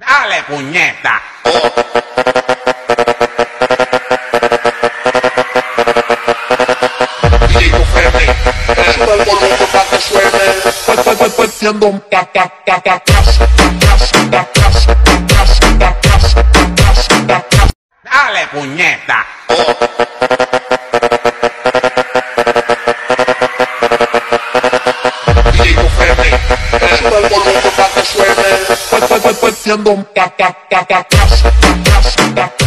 Dale, puñeta. Haciendo Dale, puñeta. haciendo un ta ta ta ta ta ta ta